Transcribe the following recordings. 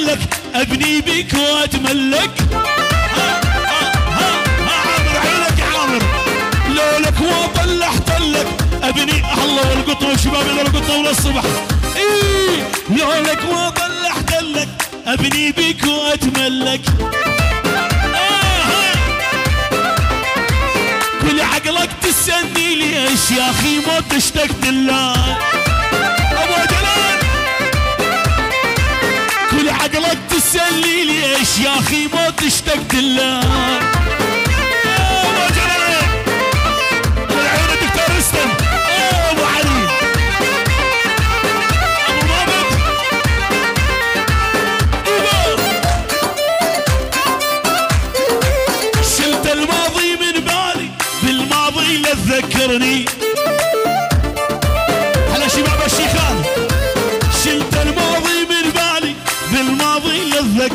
احتلك أبني بيك وأتملك. ها ها ها عامر عينك عامر. لولك واطل احتلك أبني الله والقطه وشباب إلى القطه وللصبح إيه لولك واطل احتلك أبني بيك وأتملك. آه كل عقلك تسني ليش يا أخي ما تشتقت لله. عقلك تسلي ليش يا أخي ما مامد أيوه شلت الماضي من بالي بالماضي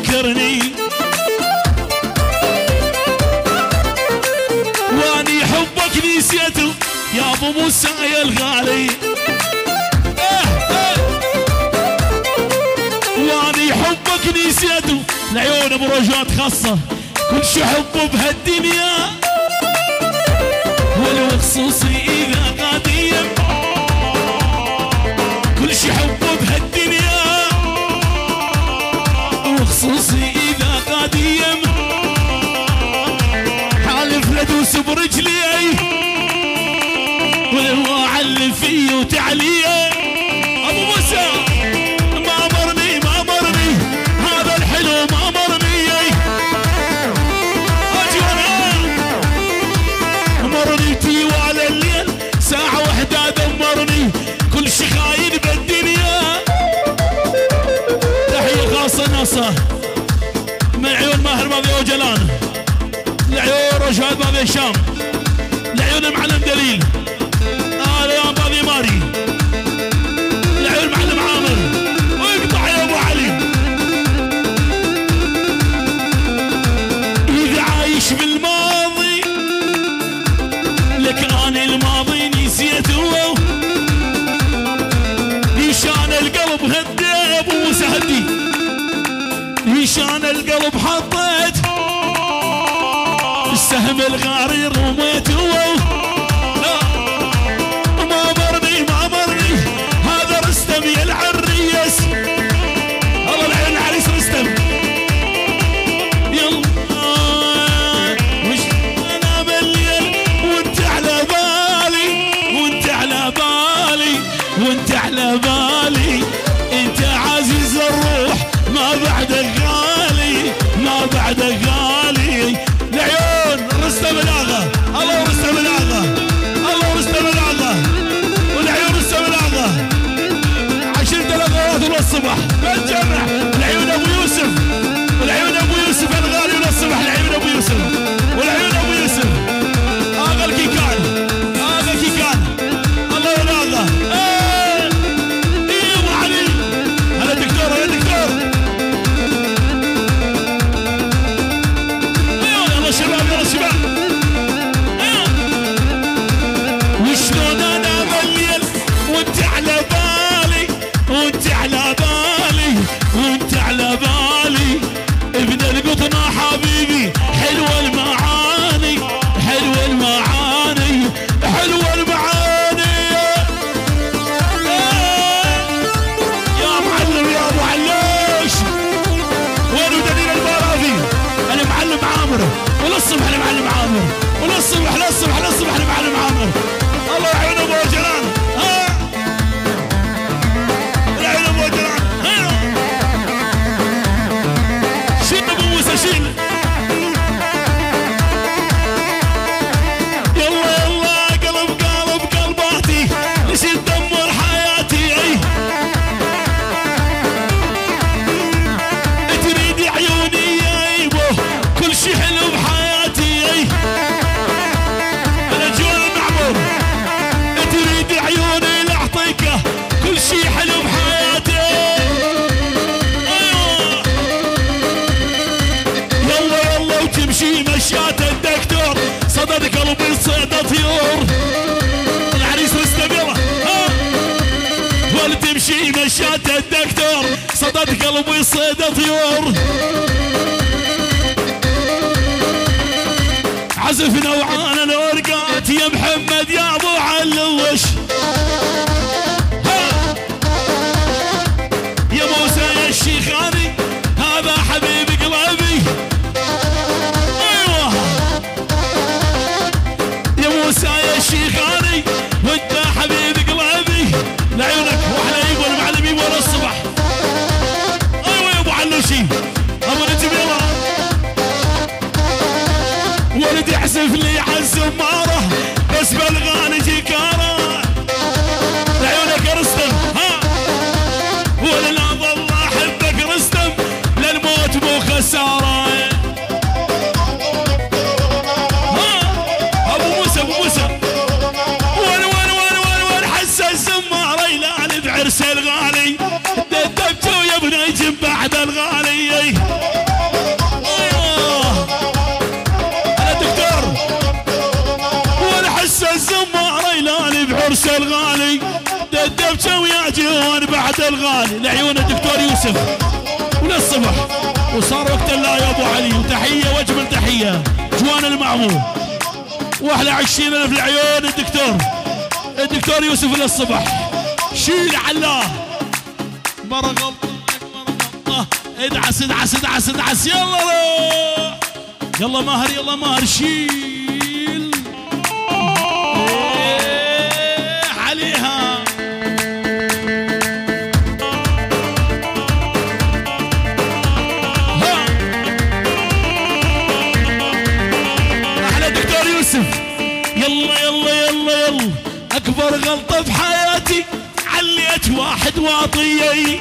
لا تذكرني وأني حبك نسيته يا أبو موسى يا الغالي وأني حبك نسيته العيون ابو خاصة. كل شي حبه بهالدنيا. ولو خصوصي اذا قديم كل شي حبه بهالدنيا. ناصة من عيون ماهر بابي وجلان لعيون رشاد بابي هشام لعيون المعلم دليل يا بابي ماري لعيون المعلم عامر واقطع يا أبو علي. اذا عايش بالماضي نيشان القلب حطيت السهم الغاري رميته لا. ما مرني ما مرني. هذا رستم يا العريس الله العين عريس رستم. يلا. وش أنا مليان وانت على بالي. وانت على بالي. وانت على بالي. الاغوات والصبح بنجمع العيون أبو يوسف. والعيون أبو يوسف الغالي والصبح العيون أبو يوسف. تمشي مشات الدكتور. صدت قلبي صيد طيور. عزف نوعان الأورقات يا محمد يا أبو علوش. يا موسى يا الشيخاني هذا حبيب قلبي. أيوه. يا موسى يا الشيخاني. ويا جوان بعد الغالي لعيون الدكتور يوسف. وللصبح وصار وقت الله يا أبو علي. وتحية واجمل تحية. جوان المعمور وأحلى عشرين ألف العيون الدكتور. الدكتور يوسف للصبح. شيل علاه. الله ادعس ادعس ادعس ادعس. يلا روح. يلا ماهر يلا ماهر. شيل. يوسف. يلا يلا يلا يلا. أكبر غلطة في حياتي عليت واحد واطيي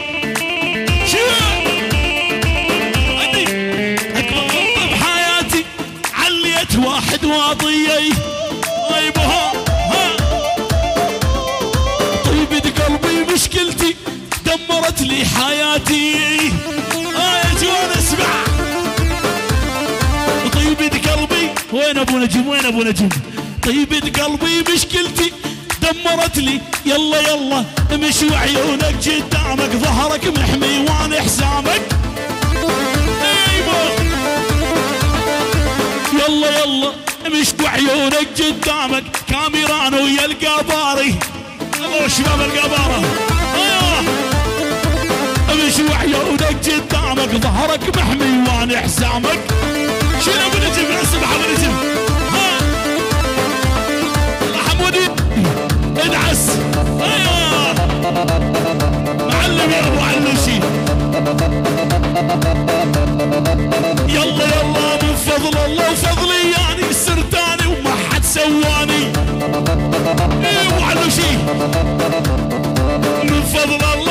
أكبر غلطة في حياتي عليت واحد واطيي طيبها ها. طيبة قلبي مشكلتي دمرت لي حياتي. آه يا جوان اسمع. طيبة قلبي وين أبو نجم؟ وين أبو نجم؟ طيبة قلبي مشكلتي دمرت لي. يلا يلا امشي وعيونك قدامك ظهرك محمي وأنا حسامك أيوه يلا يلا امشي وعيونك قدامك كاميران ويا القباري. شباب القبارة. أيوه امشي وعيونك قدامك ظهرك محمي وأنا حسامك شيل أبو ابو حمودي ادعس. أيوه معلم يا أبو علوشي يلا يلا من فضل الله وفضلي يعني وما حد سواني. أبو علوشي من فضل الله